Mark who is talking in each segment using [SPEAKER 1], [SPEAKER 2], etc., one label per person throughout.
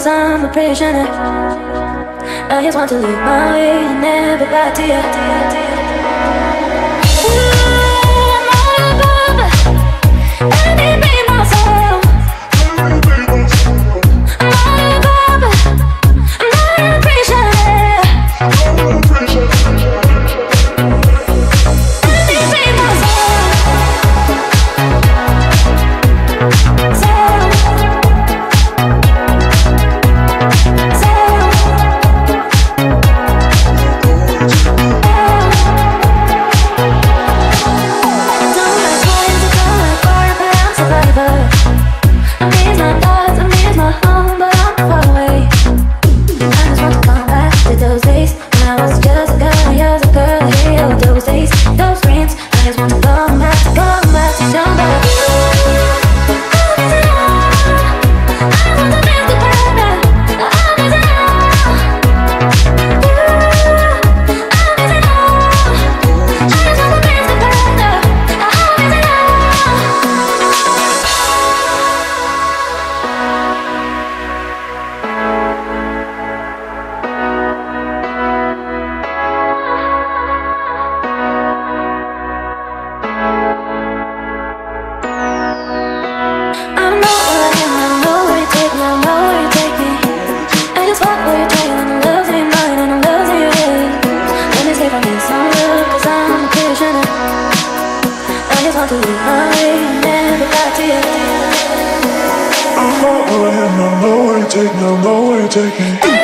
[SPEAKER 1] cause I'm a prisoner. I just want to live my way and never back to you. take no, nowhere take me.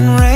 [SPEAKER 1] and red.